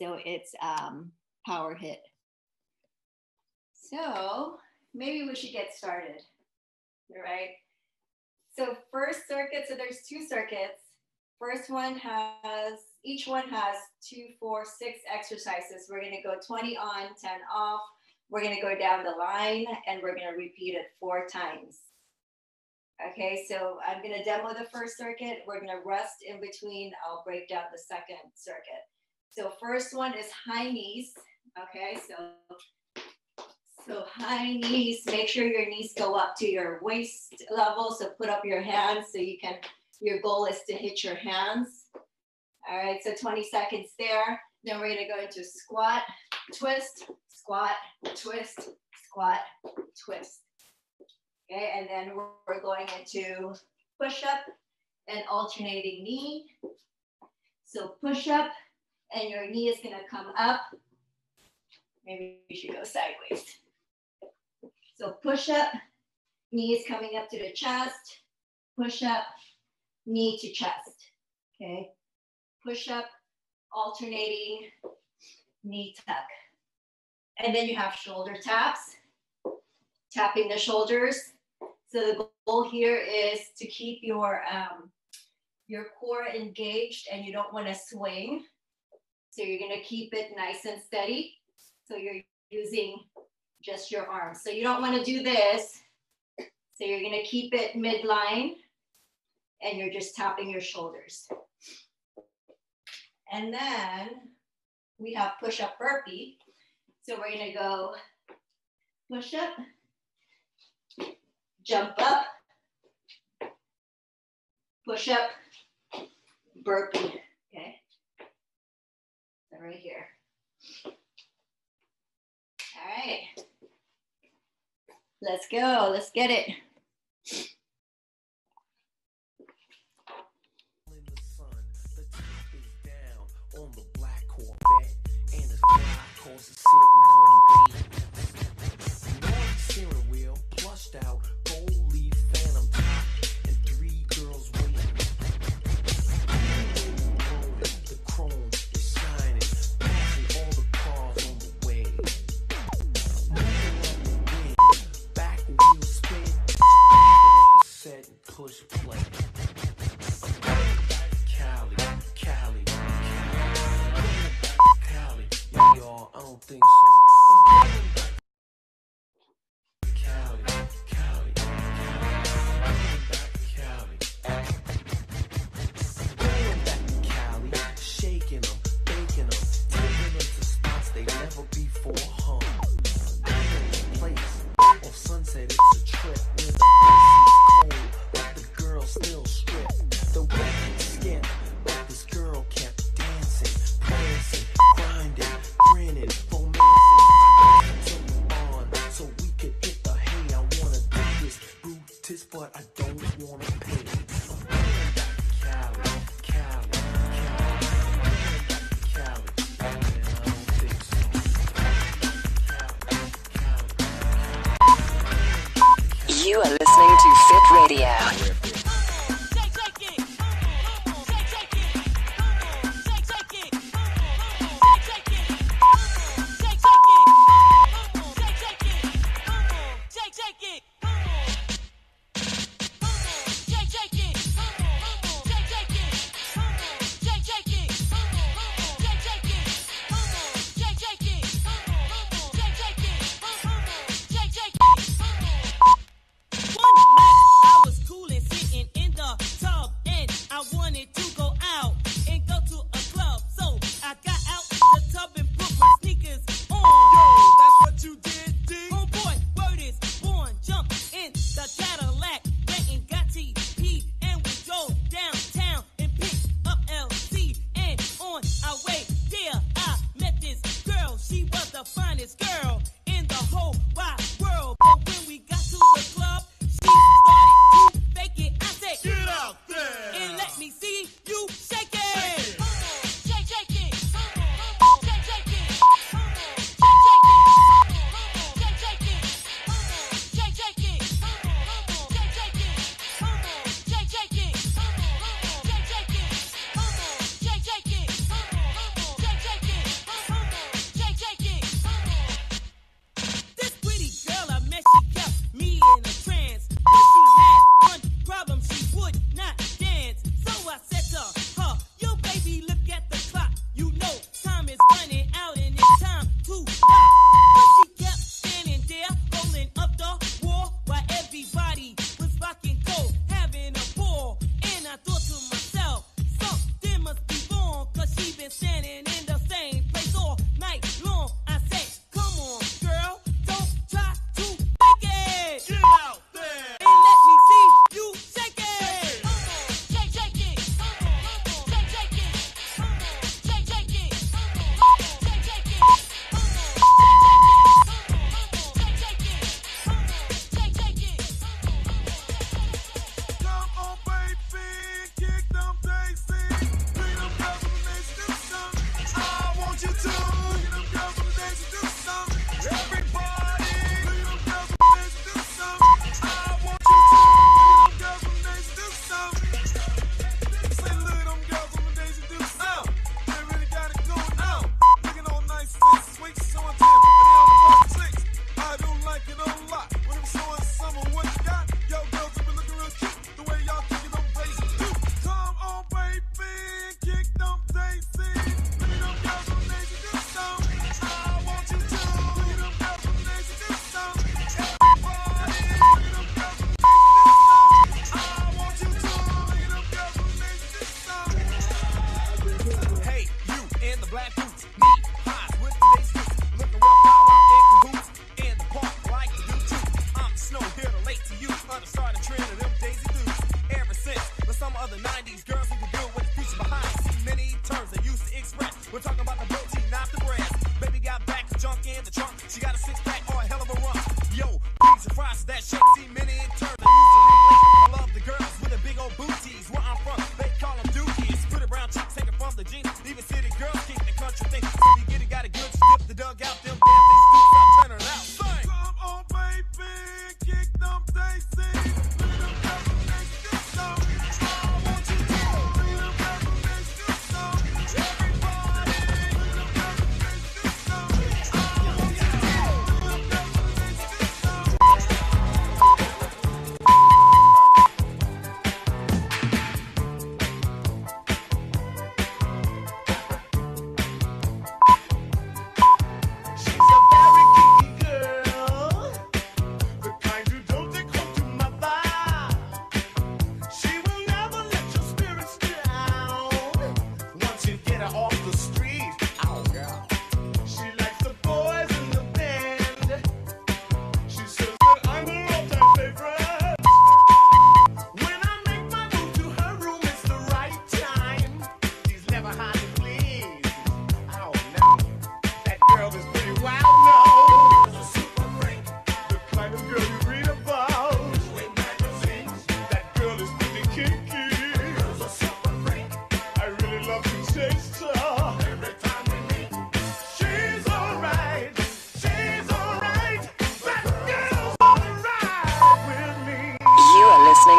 So it's um, power HIIT. So maybe we should get started. All right. So first circuit, so there's two circuits. First one has, each one has two, four, six exercises. We're gonna go 20 on, 10 off. We're gonna go down the line and we're gonna repeat it four times. Okay, so I'm gonna demo the first circuit. We're gonna rest in between. I'll break down the second circuit. So first one is high knees. Okay, so so high knees, make sure your knees go up to your waist level. So put up your hands so you can, your goal is to hit your hands. All right, so 20 seconds there. Then we're gonna go into squat, twist, squat, twist, squat, twist. Okay, and then we're going into push up and alternating knee. So push up and your knee is gonna come up. Maybe you should go sideways. So push up, knees coming up to the chest, push up, knee to chest, okay? Push up, alternating, knee tuck. And then you have shoulder taps, tapping the shoulders. So the goal here is to keep your, um, your core engaged and you don't wanna swing. So you're gonna keep it nice and steady. So you're using just your arms. So you don't want to do this. So you're to keep it midline and you're just tapping your shoulders. And then we have push up burpee. So we're to go push up, jump up, push up, burpee. Right here. All right. Let's go. Let's get it. 对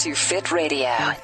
so. Fit Radio.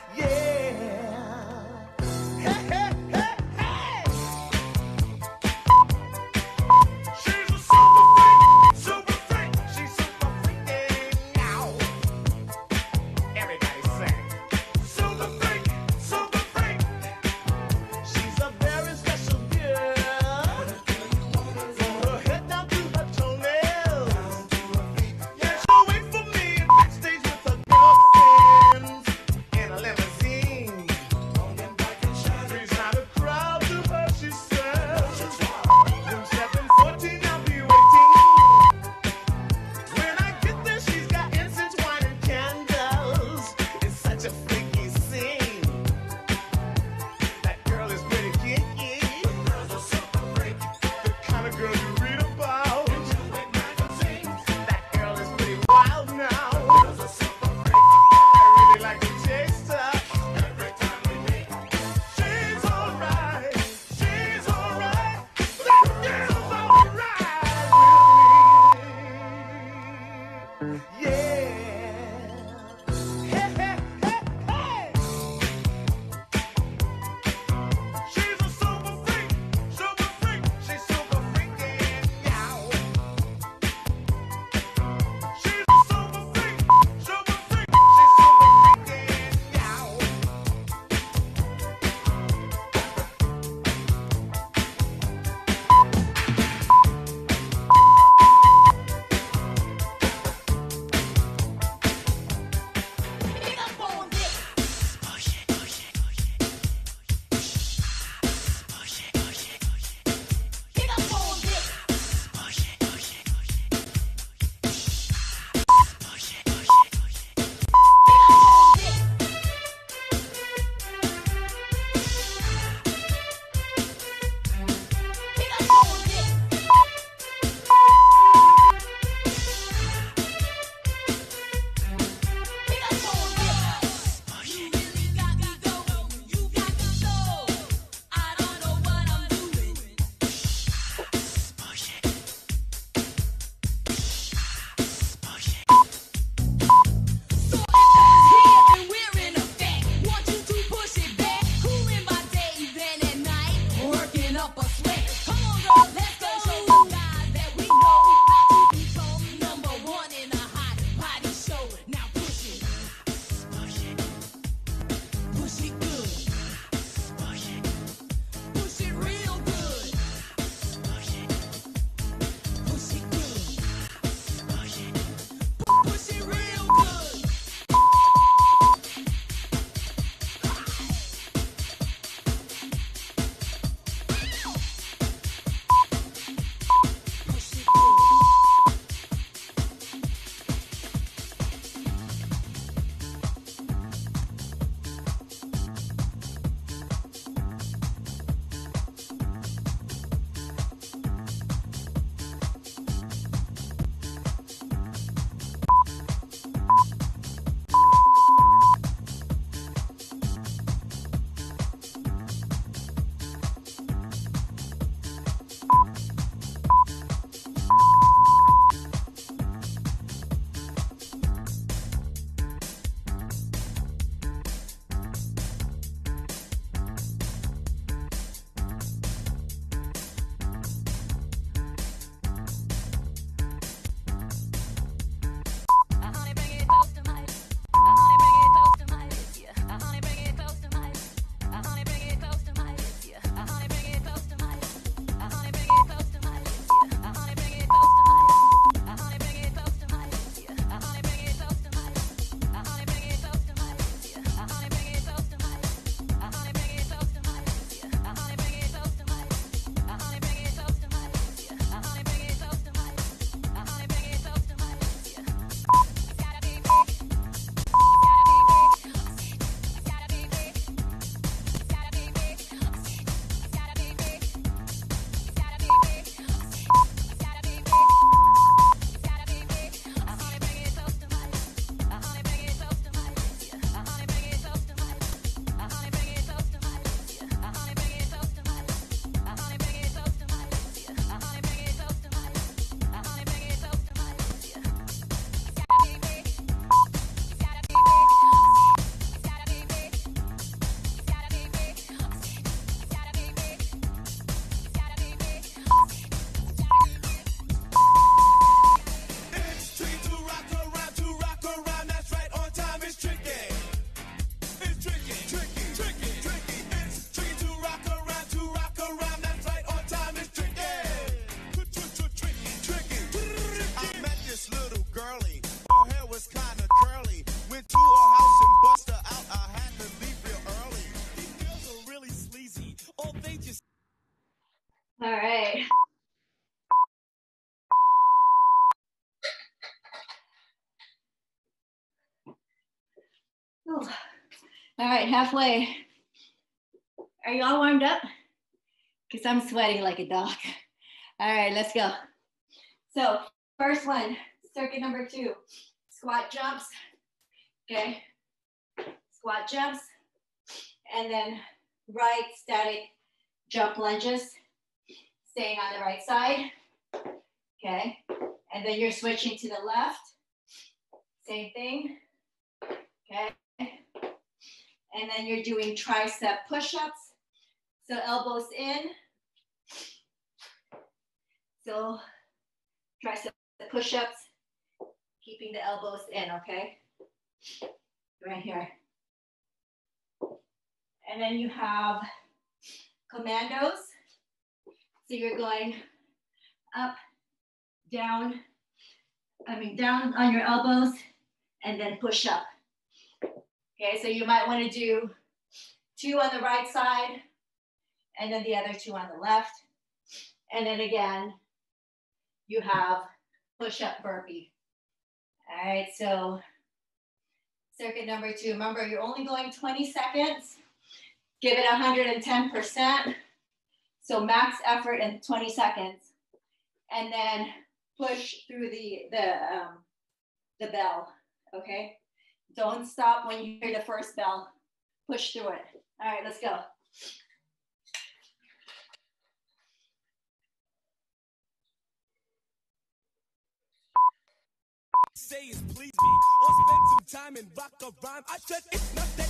right, halfway. Are you all warmed up? Because I'm sweating like a dog. All right, let's go. So first one, circuit number two, squat jumps, okay? Squat jumps, and then right static jump lunges, staying on the right side, okay? And then you're switching to the left, same thing, okay? And then you're doing tricep push-ups. So elbows in. So tricep push-ups, keeping the elbows in, okay? Right here. And then you have commandos. So you're going up, down, I mean down on your elbows, and then push up. Okay, so you might wanna do two on the right side and then the other two on the left. And then again, you have push-up burpee. All right, so circuit number two. Remember, you're only going 20 seconds. Give it 110%. So max effort in 20 seconds. And then push through the, the, um, the bell, okay? Don't stop when you hear the first bell. Push through it. All right, let's go. Say is please me or spend some time rock a rhyme. I said it's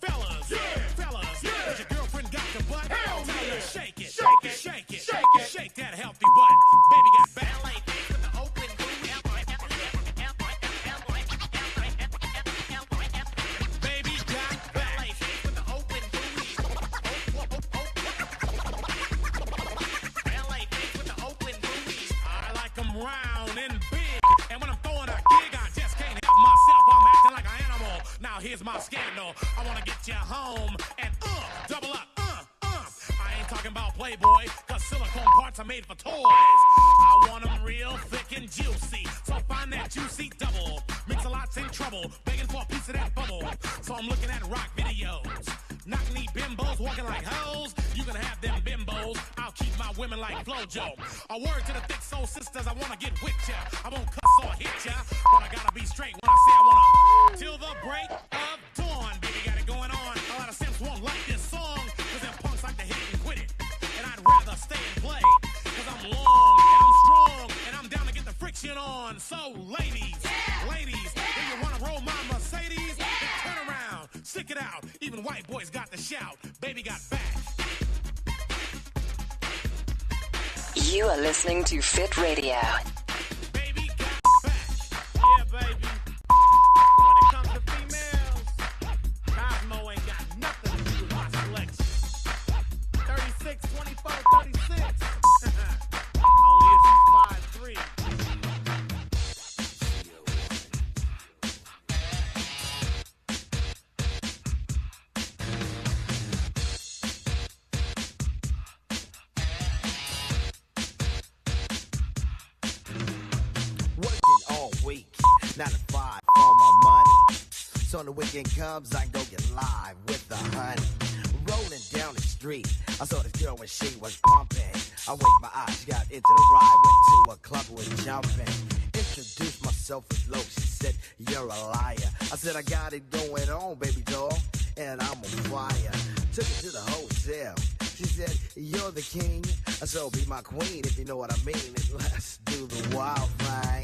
fellas. Yeah. Fellas. Yeah. Straight when I say I wanna. Till the break of dawn, baby, got it going on. A lot of simps won't like this song, cause them punks like to hit and quit it. And I'd rather stay and play, cause I'm long and I'm strong, and I'm down to get the friction on. So, ladies, ladies, if you wanna roll my Mercedes, then turn around, stick it out. Even white boys got the shout. Baby got back. You are listening to Fit Radio. Nine to five for my money. So the weekend comes, I go get live with the honey. Rolling down the street, I saw this girl when she was pumping. I winked my eyes, got into the ride, went to a club, was jumping. Introduced myself as Loc, she said, You're a liar. I said, I got it going on, baby doll, and I'm a fire. Took her to the hotel. She said, You're the king. I said, Be my queen, if you know what I mean. And let's do the wild thing.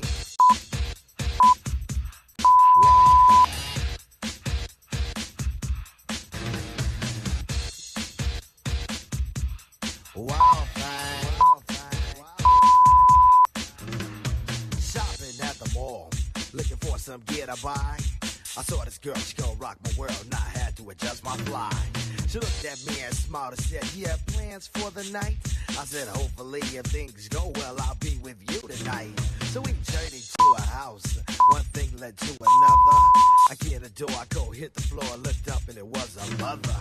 To buy. I saw this girl, she gon' rock my world, and I had to adjust my fly. She looked at me and smiled and said, You have plans for the night? I said, Hopefully, if things go well, I'll be with you tonight. So we journeyed to a house, one thing led to another. I get the door, I go hit the floor, looked up, and it was a mother.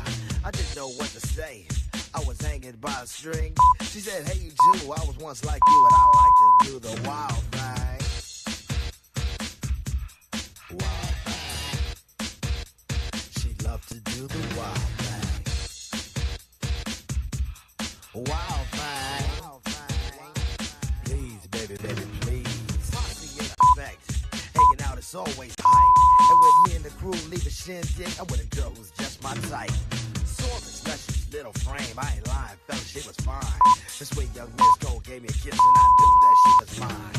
I didn't know what to say. I was hanging by a string. She said, Hey, you too. I was once like you, and I like to do the wild thing. To do the wild thing. Wild thing. Please, baby, baby, please. Posse in effect. Hanging out is always hype. And with me and the crew leave a shindig, I'm with a girl who's just my type. Saw this luscious little frame. I ain't lying, fella, she was fine. This sweet young Miss Gold gave me a kiss and I knew that she was mine.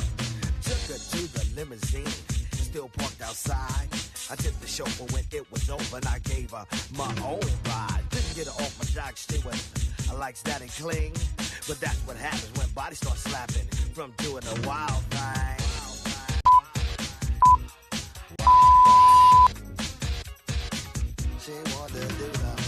Took her to the limousine, still parked outside. I tipped the chauffeur when it was over and I gave her my own ride. Didn't get her off my jock, she was I like static cling. But that's what happens when bodies start slapping from doing a wild thing. She wanted to do the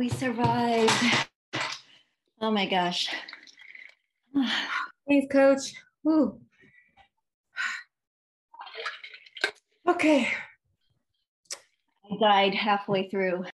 We survived. Oh my gosh. Thanks, coach. Ooh. Okay. I died halfway through.